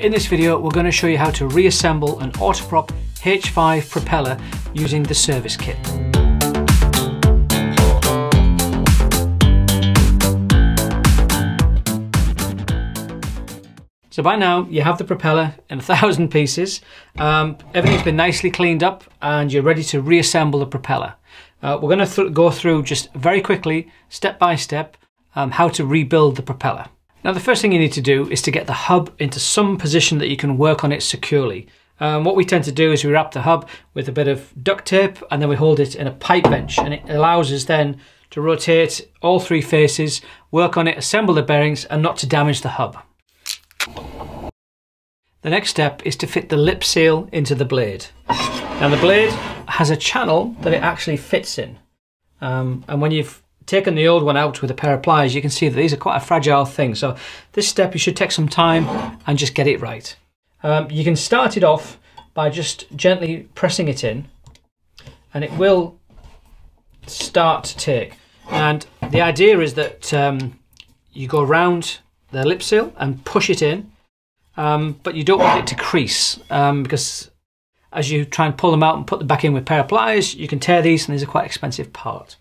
In this video, we're going to show you how to reassemble an Autoprop H5 propeller using the service kit. So by now you have the propeller in a thousand pieces. Um, everything's been nicely cleaned up and you're ready to reassemble the propeller. Uh, we're going to th go through just very quickly, step by step, um, how to rebuild the propeller. Now the first thing you need to do is to get the hub into some position that you can work on it securely. Um, what we tend to do is we wrap the hub with a bit of duct tape and then we hold it in a pipe bench and it allows us then to rotate all three faces, work on it, assemble the bearings and not to damage the hub. The next step is to fit the lip seal into the blade. Now the blade has a channel that it actually fits in. Um, and when you've taken the old one out with a pair of pliers, you can see that these are quite a fragile thing. So this step you should take some time and just get it right. Um, you can start it off by just gently pressing it in and it will start to take. And the idea is that um, you go around the lip seal and push it in, um, but you don't want it to crease um, because as you try and pull them out and put them back in with pair of pliers, you can tear these and these are quite expensive part.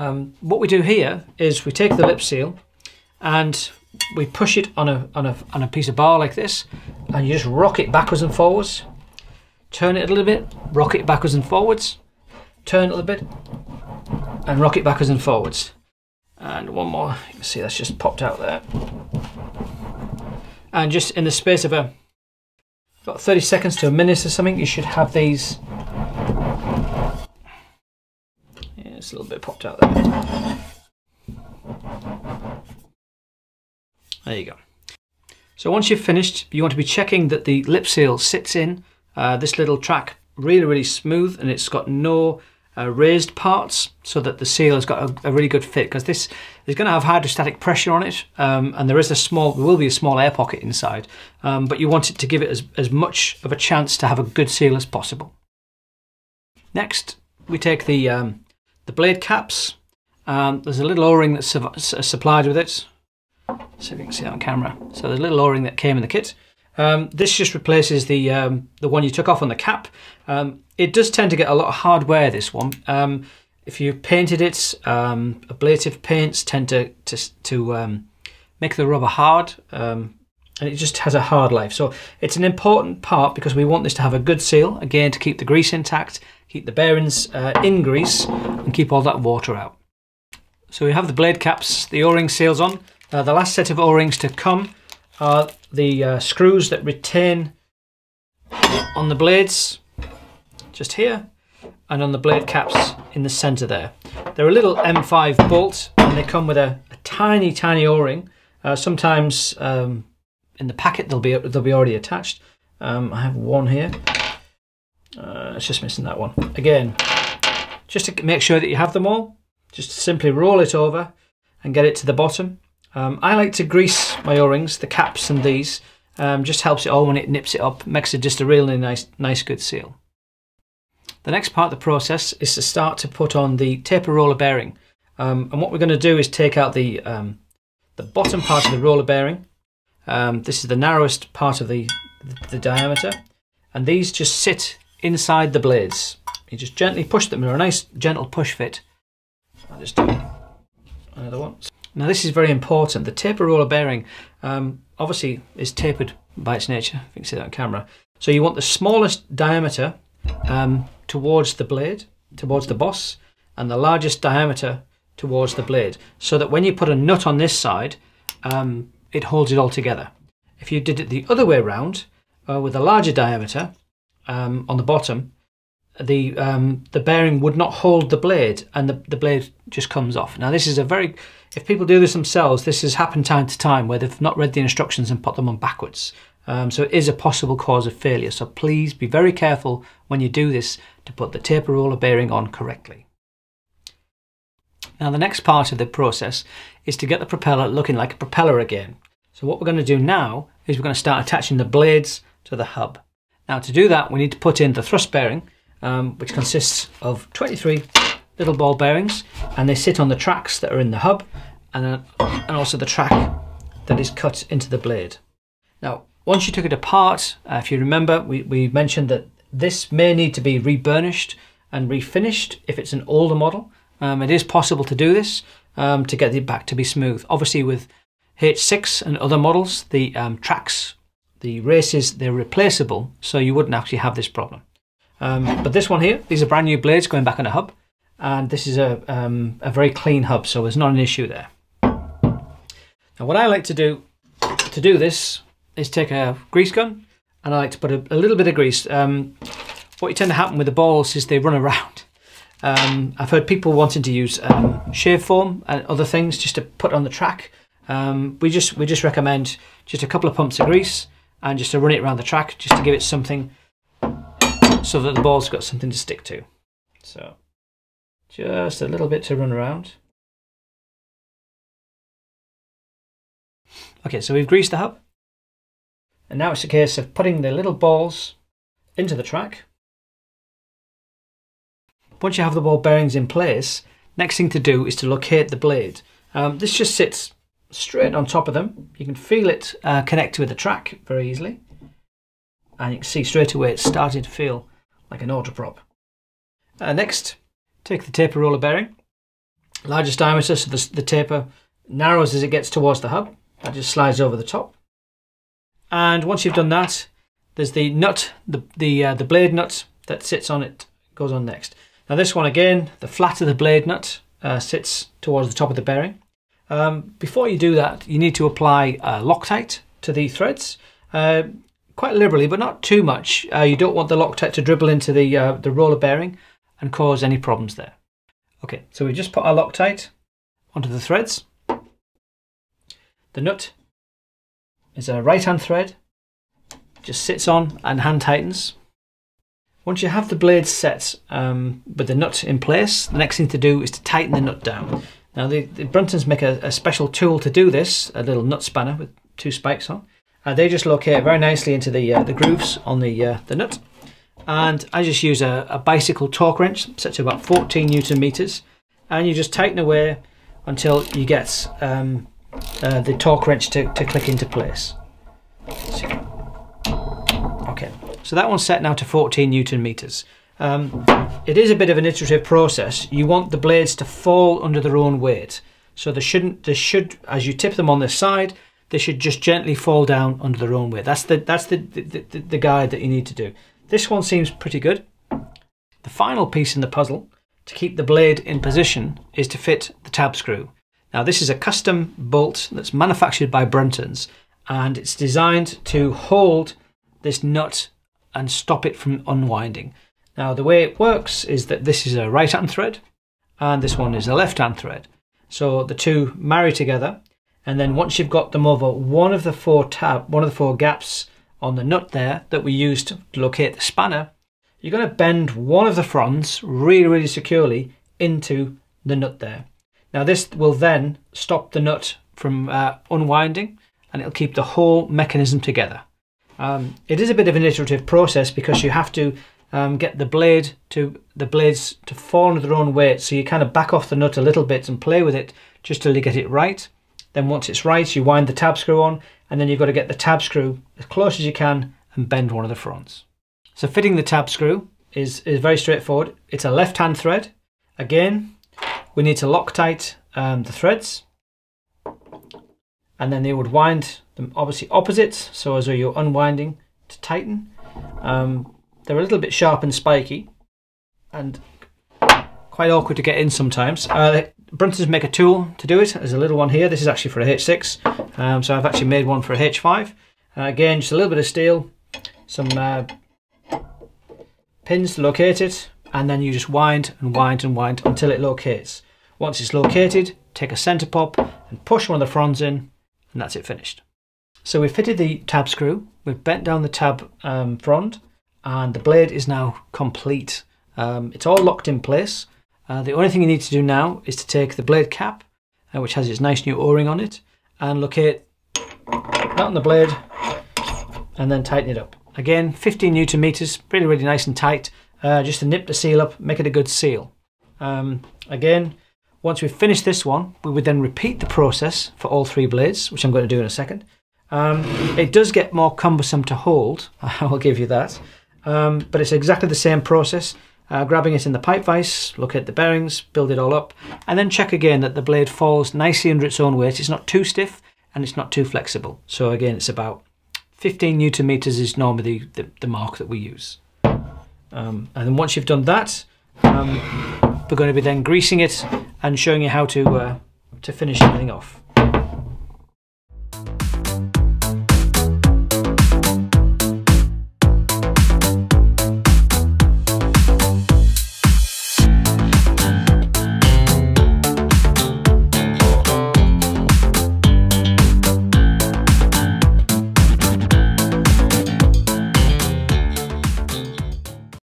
Um, what we do here is we take the lip seal and we push it on a, on, a, on a piece of bar like this and you just rock it backwards and forwards. Turn it a little bit, rock it backwards and forwards, turn it a little bit and rock it backwards and forwards. And one more, you can see that's just popped out there. And just in the space of a about 30 seconds to a minute or something, you should have these. It's a little bit popped out there. There you go. So once you've finished, you want to be checking that the lip seal sits in uh, this little track really, really smooth and it's got no uh, raised parts so that the seal has got a, a really good fit because this is going to have hydrostatic pressure on it um, and there is a small there will be a small air pocket inside um, but you want it to give it as, as much of a chance to have a good seal as possible. Next we take the um, the blade caps. Um, there's a little o-ring that's su supplied with it. See if you can see that on camera. So there's a little o-ring that came in the kit. Um, this just replaces the um, the one you took off on the cap. Um, it does tend to get a lot of hard wear, this one. Um, if you painted it, um, ablative paints tend to, to, to um, make the rubber hard and it just has a hard life. So it's an important part because we want this to have a good seal, again to keep the grease intact, keep the bearings uh, in grease and keep all that water out. So we have the blade caps, the o-ring seals on. Uh, the last set of o-rings to come are the uh, screws that retain on the blades just here and on the blade caps in the center there. They're a little M5 bolt and they come with a, a tiny tiny o-ring. Uh, sometimes um, in the packet they'll be they'll be already attached. Um, I have one here. Uh, it's just missing that one. Again, just to make sure that you have them all, just simply roll it over and get it to the bottom um, I like to grease my O-rings, the caps and these. Um, just helps it all when it nips it up, makes it just a really nice, nice good seal. The next part of the process is to start to put on the taper roller bearing. Um, and what we're going to do is take out the, um, the bottom part of the roller bearing. Um, this is the narrowest part of the, the, diameter. And these just sit inside the blades. You just gently push them. They're a nice gentle push fit. I'll just do another one. Now this is very important. The taper roller bearing um, obviously is tapered by its nature. If you can see that on camera. So you want the smallest diameter um, towards the blade, towards the boss, and the largest diameter towards the blade. So that when you put a nut on this side, um, it holds it all together. If you did it the other way around, uh, with a larger diameter um, on the bottom, the um, the bearing would not hold the blade and the, the blade just comes off. Now this is a very, if people do this themselves, this has happened time to time where they've not read the instructions and put them on backwards. Um, so it is a possible cause of failure. So please be very careful when you do this to put the taper roller bearing on correctly. Now the next part of the process is to get the propeller looking like a propeller again. So what we're going to do now is we're going to start attaching the blades to the hub. Now to do that we need to put in the thrust bearing um, which consists of 23 little ball bearings and they sit on the tracks that are in the hub and, uh, and also the track that is cut into the blade. Now once you took it apart, uh, if you remember, we, we mentioned that this may need to be reburnished and refinished if it's an older model. Um, it is possible to do this um, to get it back to be smooth. Obviously with H6 and other models, the um, tracks, the races, they're replaceable, so you wouldn't actually have this problem. Um, but this one here, these are brand new blades going back on a hub, and this is a, um, a very clean hub, so there's not an issue there. Now what I like to do to do this is take a grease gun, and I like to put a, a little bit of grease. Um, what you tend to happen with the balls is they run around. Um, I've heard people wanting to use um, shave foam and other things just to put on the track. Um, we just we just recommend just a couple of pumps of grease and just to run it around the track just to give it something so that the ball's got something to stick to. So just a little bit to run around. Okay, so we've greased the hub. And now it's a case of putting the little balls into the track once you have the ball bearings in place, next thing to do is to locate the blade. Um, this just sits straight on top of them. You can feel it uh, connect with the track very easily. And you can see straight away it's starting to feel like an Autoprop. Uh, next, take the taper roller bearing. Largest diameter, so the, the taper narrows as it gets towards the hub. That just slides over the top. And once you've done that, there's the nut, the, the, uh, the blade nut that sits on it, goes on next. Now this one again, the flat of the blade nut uh, sits towards the top of the bearing. Um, before you do that, you need to apply uh, Loctite to the threads, uh, quite liberally, but not too much. Uh, you don't want the Loctite to dribble into the, uh, the roller bearing and cause any problems there. Okay, so we just put our Loctite onto the threads. The nut is a right hand thread, just sits on and hand tightens. Once you have the blade set um, with the nut in place, the next thing to do is to tighten the nut down. Now the, the Bruntons make a, a, special tool to do this, a little nut spanner with two spikes on. Uh, they just locate very nicely into the, uh, the grooves on the, uh, the nut. And I just use a, a, bicycle torque wrench set to about 14 newton meters. And you just tighten away until you get um, uh, the torque wrench to, to click into place. Okay, so that one's set now to 14 newton meters. Um, it is a bit of an iterative process. You want the blades to fall under their own weight. So they shouldn't, they should, as you tip them on this side, they should just gently fall down under their own weight. That's the, that's the, the, the, the guide that you need to do. This one seems pretty good. The final piece in the puzzle to keep the blade in position is to fit the tab screw. Now this is a custom bolt that's manufactured by Bruntons and it's designed to hold this nut and stop it from unwinding. Now the way it works is that this is a right hand thread and this one is a left hand thread. So the two marry together and then once you've got them over one of the four tab, one of the four gaps on the nut there that we used to locate the spanner, you're going to bend one of the fronds really, really securely into the nut there. Now this will then stop the nut from uh, unwinding and it'll keep the whole mechanism together. Um, it is a bit of an iterative process because you have to um, get the blade to the blades to fall under their own weight. So you kind of back off the nut a little bit and play with it just till you get it right. Then once it's right, you wind the tab screw on and then you've got to get the tab screw as close as you can and bend one of the fronts. So fitting the tab screw is, is very straightforward. It's a left hand thread. Again, we need to Loctite um, the threads and then they would wind them obviously opposites, so as you're unwinding to tighten. Um, they're a little bit sharp and spiky, and quite awkward to get in sometimes. Uh, Bruntons make a tool to do it. There's a little one here. This is actually for a H6, um, so I've actually made one for a H5. Uh, again, just a little bit of steel, some uh, pins to locate it, and then you just wind and wind and wind until it locates. Once it's located, take a center pop and push one of the fronds in, and that's it finished. So we've fitted the tab screw, we've bent down the tab um, front, and the blade is now complete. Um, it's all locked in place. Uh, the only thing you need to do now is to take the blade cap, uh, which has its nice new o-ring on it, and locate that on the blade, and then tighten it up. Again, 15 newton meters, really, really nice and tight, uh, just to nip the seal up, make it a good seal. Um, again, once we've finished this one, we would then repeat the process for all three blades, which I'm going to do in a second. Um, it does get more cumbersome to hold, I will give you that, um, but it's exactly the same process. Uh, grabbing it in the pipe vise, look at the bearings, build it all up, and then check again that the blade falls nicely under its own weight. It's not too stiff and it's not too flexible. So again, it's about 15 newton meters is normally the, the, the mark that we use. Um, and then once you've done that, um, we're going to be then greasing it and showing you how to uh, to finish everything off.